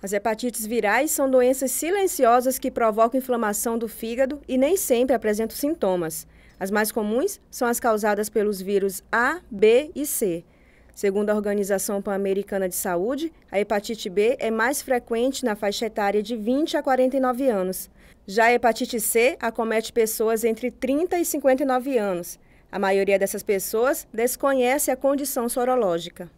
As hepatites virais são doenças silenciosas que provocam inflamação do fígado e nem sempre apresentam sintomas. As mais comuns são as causadas pelos vírus A, B e C. Segundo a Organização Pan-Americana de Saúde, a hepatite B é mais frequente na faixa etária de 20 a 49 anos. Já a hepatite C acomete pessoas entre 30 e 59 anos. A maioria dessas pessoas desconhece a condição sorológica.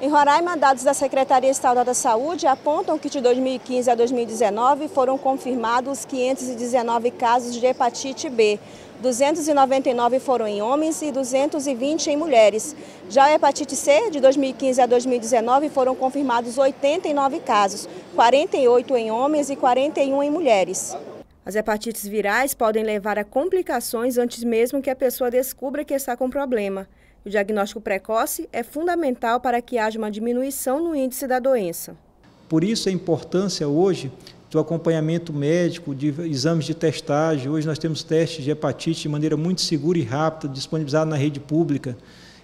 Em Roraima, dados da Secretaria Estadual da Saúde apontam que de 2015 a 2019 foram confirmados 519 casos de hepatite B. 299 foram em homens e 220 em mulheres. Já a hepatite C, de 2015 a 2019, foram confirmados 89 casos, 48 em homens e 41 em mulheres. As hepatites virais podem levar a complicações antes mesmo que a pessoa descubra que está com problema. O diagnóstico precoce é fundamental para que haja uma diminuição no índice da doença. Por isso a importância hoje do acompanhamento médico, de exames de testagem. Hoje nós temos testes de hepatite de maneira muito segura e rápida, disponibilizado na rede pública.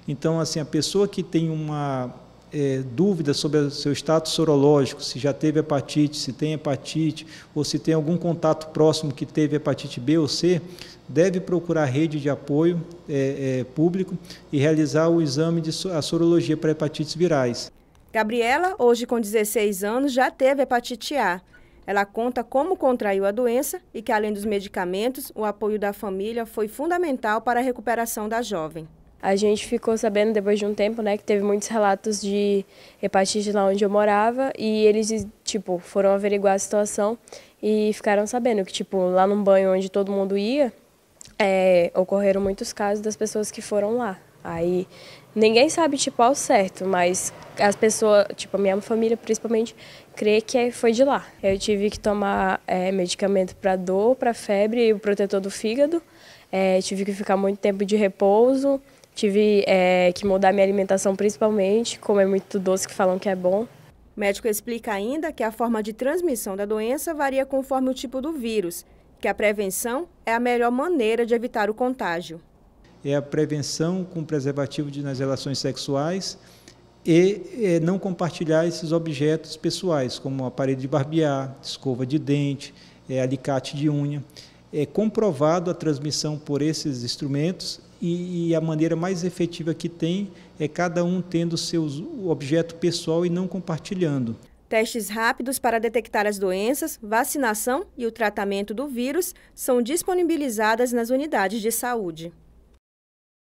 Então, assim, a pessoa que tem uma é, dúvida sobre o seu status sorológico, se já teve hepatite, se tem hepatite, ou se tem algum contato próximo que teve hepatite B ou C, deve procurar rede de apoio é, é, público e realizar o exame de a sorologia para hepatites virais. Gabriela, hoje com 16 anos, já teve hepatite A. Ela conta como contraiu a doença e que, além dos medicamentos, o apoio da família foi fundamental para a recuperação da jovem. A gente ficou sabendo depois de um tempo, né, que teve muitos relatos de hepatite lá onde eu morava e eles, tipo, foram averiguar a situação e ficaram sabendo que, tipo, lá num banho onde todo mundo ia, é, ocorreram muitos casos das pessoas que foram lá. Aí ninguém sabe tipo ao certo, mas as pessoas, tipo a minha família principalmente, crê que é, foi de lá. Eu tive que tomar é, medicamento para dor, para febre e o protetor do fígado. É, tive que ficar muito tempo de repouso. Tive é, que mudar minha alimentação principalmente, comer muito doce que falam que é bom. O médico explica ainda que a forma de transmissão da doença varia conforme o tipo do vírus, que a prevenção é a melhor maneira de evitar o contágio é a prevenção com preservativo de, nas relações sexuais e é, não compartilhar esses objetos pessoais, como aparelho de barbear, escova de dente, é, alicate de unha. É comprovado a transmissão por esses instrumentos e, e a maneira mais efetiva que tem é cada um tendo seu objeto pessoal e não compartilhando. Testes rápidos para detectar as doenças, vacinação e o tratamento do vírus são disponibilizadas nas unidades de saúde.